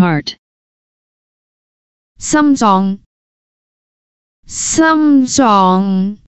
heart. 心臟，心臟，